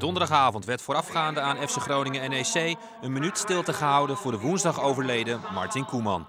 Donderdagavond werd voorafgaande aan FC Groningen NEC een minuut stilte gehouden voor de woensdag overleden Martin Koeman.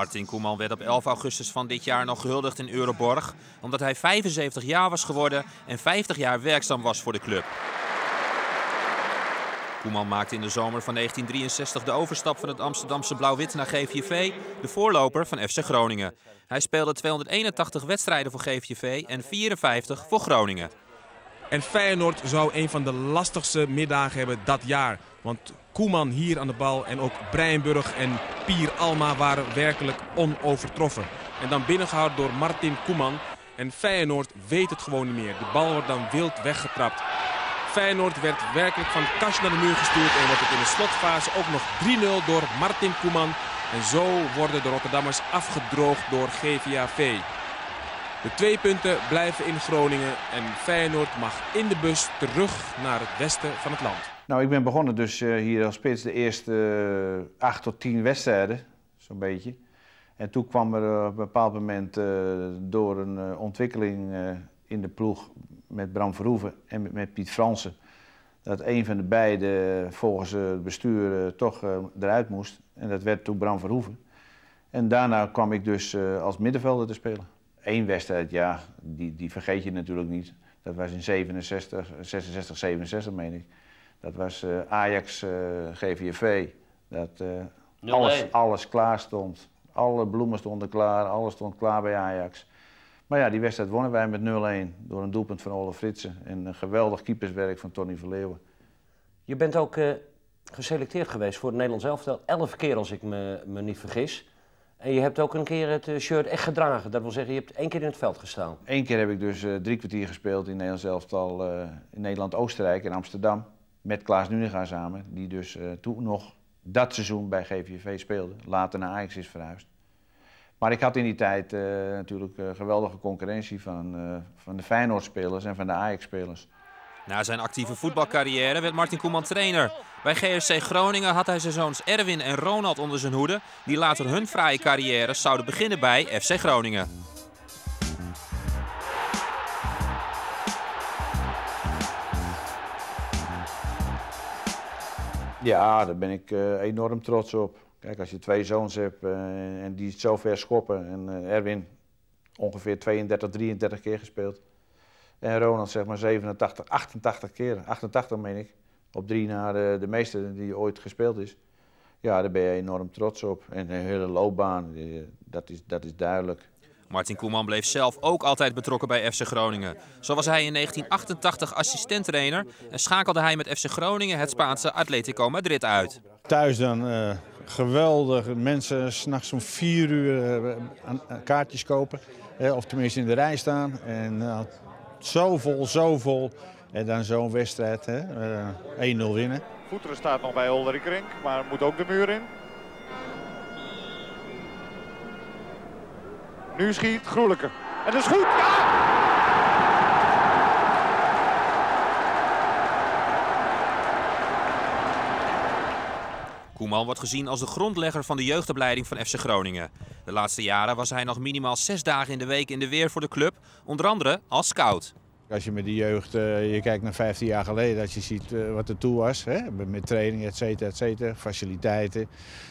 Martin Koeman werd op 11 augustus van dit jaar nog gehuldigd in Euroborg, omdat hij 75 jaar was geworden en 50 jaar werkzaam was voor de club. Koeman maakte in de zomer van 1963 de overstap van het Amsterdamse Blauw-Wit naar GVV, de voorloper van FC Groningen. Hij speelde 281 wedstrijden voor GVV en 54 voor Groningen. En Feyenoord zou een van de lastigste middagen hebben dat jaar. Want Koeman hier aan de bal en ook Breinburg en Pier Alma waren werkelijk onovertroffen. En dan binnengehouden door Martin Koeman. En Feyenoord weet het gewoon niet meer. De bal wordt dan wild weggetrapt. Feyenoord werd werkelijk van kast naar de muur gestuurd en wordt het in de slotfase ook nog 3-0 door Martin Koeman. En zo worden de Rotterdammers afgedroogd door GVAV. De twee punten blijven in Groningen en Feyenoord mag in de bus terug naar het westen van het land. Nou, ik ben begonnen dus uh, hier als spits de eerste uh, acht tot tien wedstrijden, zo'n beetje. En toen kwam er op een bepaald moment door een ontwikkeling in de ploeg met Bram Verhoeven en met, met Piet Fransen, dat een van de beiden volgens het bestuur toch eruit moest. En dat werd toen Bram Verhoeven. En daarna kwam ik dus als middenvelder te spelen. Eén wedstrijd, ja, die, die vergeet je natuurlijk niet. Dat was in 67, 66, 67 meen ik. Dat was uh, Ajax, uh, GVV. Dat uh, alles, alles klaar stond. Alle bloemen stonden klaar, alles stond klaar bij Ajax. Maar ja, die wedstrijd wonnen wij met 0-1 door een doelpunt van Ole Fritsen. En een geweldig keeperswerk van Tony Verleeuwen. Je bent ook geselecteerd geweest voor het Nederlands elftal. Elf keer als ik me, me niet vergis. En je hebt ook een keer het shirt echt gedragen. Dat wil zeggen, je hebt één keer in het veld gestaan. Eén keer heb ik dus drie kwartier gespeeld in Nederlands elftal in Nederland-Oostenrijk in Amsterdam met Klaas Nunega samen, die dus toen nog dat seizoen bij GVV speelde. Later naar Ajax is verhuisd. Maar ik had in die tijd natuurlijk geweldige concurrentie van, van de Feyenoord-spelers en van de Ajax-spelers. Na zijn actieve voetbalcarrière werd Martin Koeman trainer. Bij GSC Groningen had hij zijn zoons Erwin en Ronald onder zijn hoede, die later hun fraaie carrières zouden beginnen bij FC Groningen. Ja, daar ben ik uh, enorm trots op. Kijk, als je twee zoons hebt uh, en die zo ver schoppen. En uh, Erwin ongeveer 32, 33 keer gespeeld. En Ronald zeg maar 87, 88 keer. 88 meen ik. Op drie na de, de meeste die ooit gespeeld is. Ja, daar ben je enorm trots op. En een hele loopbaan, dat is, dat is duidelijk. Martin Koeman bleef zelf ook altijd betrokken bij FC Groningen. Zo was hij in 1988 assistenttrainer en schakelde hij met FC Groningen het Spaanse Atletico Madrid uit. Thuis dan uh, geweldig. Mensen s'nachts om vier uur uh, aan, aan kaartjes kopen. Uh, of tenminste in de rij staan. En zo vol, zo vol. En dan zo'n wedstrijd, 1-0 winnen. Voeteren staat nog bij Ulrik Rink, maar moet ook de muur in. Nu schiet Groelijke. En dat is goed. Koeman wordt gezien als de grondlegger van de jeugdopleiding van FC Groningen. De laatste jaren was hij nog minimaal zes dagen in de week in de weer voor de club, onder andere als scout. Als je met de jeugd, uh, je kijkt naar 15 jaar geleden, als je ziet uh, wat er toe was, hè, met training, et cetera, et cetera, faciliteiten.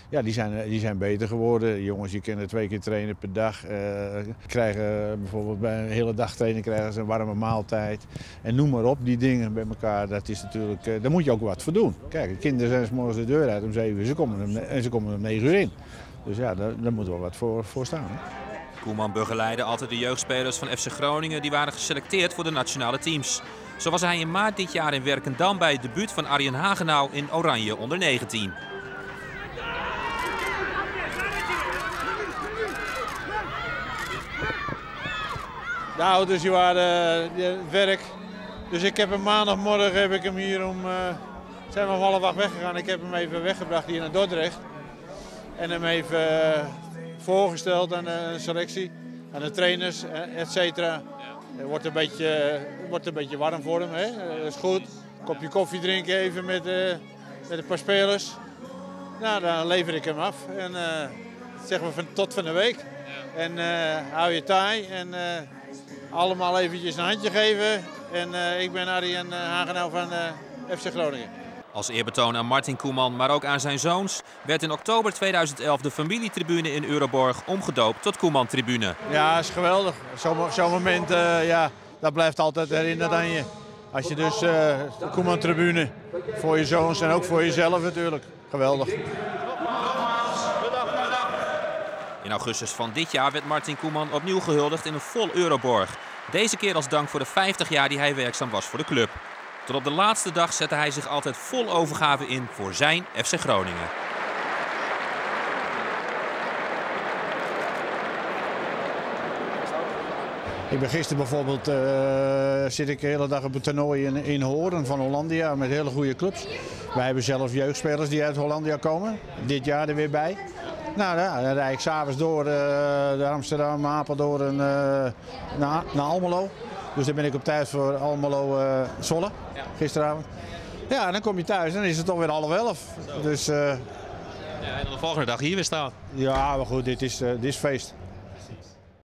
Ja, die zijn, die zijn beter geworden. Jongens, je kunnen twee keer trainen per dag. Krijgen bijvoorbeeld bij een hele dag trainen krijgen ze een warme maaltijd. En noem maar op, die dingen bij elkaar, dat is natuurlijk, daar moet je ook wat voor doen. Kijk, de kinderen zijn s morgens de deur uit om 7 uur ze komen, en ze komen om 9 uur in. Dus ja, daar, daar moet wel wat voor, staan. Koeman begeleidde altijd de jeugdspelers van FC Groningen die waren geselecteerd voor de nationale teams. Zo was hij in maart dit jaar in Werkendam bij het debuut van Arjen Hagenau in Oranje onder 19. De ouders die waren uh, werk. Dus ik heb hem maandagmorgen heb ik hem hier om. Uh, zijn we om half acht weggegaan. Ik heb hem even weggebracht hier naar Dordrecht. En hem even uh, voorgesteld aan de selectie, aan de trainers, et cetera. Het wordt een beetje, wordt een beetje warm voor hem, hè? dat is goed. Een kopje koffie drinken even met, met een paar spelers. Nou, dan lever ik hem af. En zeggen we van, tot van de week. En hou je taai en allemaal eventjes een handje geven. En ik ben Arjen Hagenau van FC Groningen. Als eerbetoon aan Martin Koeman, maar ook aan zijn zoons, werd in oktober 2011 de familietribune in Euroborg omgedoopt tot Koeman-tribune. Ja, dat is geweldig. Zo'n zo moment, uh, ja, dat blijft altijd herinnerd aan je. Als je dus uh, de Koeman-tribune voor je zoons en ook voor jezelf natuurlijk. Geweldig. In augustus van dit jaar werd Martin Koeman opnieuw gehuldigd in een vol Euroborg. Deze keer als dank voor de 50 jaar die hij werkzaam was voor de club. Op de laatste dag zette hij zich altijd vol overgave in voor zijn FC Groningen. Ik ben gisteren bijvoorbeeld, uh, zit ik de hele dag op een toernooi in, in Hoorn van Hollandia met hele goede clubs. Wij hebben zelf jeugdspelers die uit Hollandia komen. Dit jaar er weer bij. Nou, ja, dan rijd ik s'avonds door uh, de Amsterdam, Apeldoorn uh, naar, naar Almelo. Dus dan ben ik op tijd voor Almelo uh, Zolle, ja. gisteravond. Ja, en dan kom je thuis en dan is het toch weer half elf. Dus, uh, ja, en dan de volgende dag hier weer staan. Ja, maar goed, dit is, uh, dit is feest.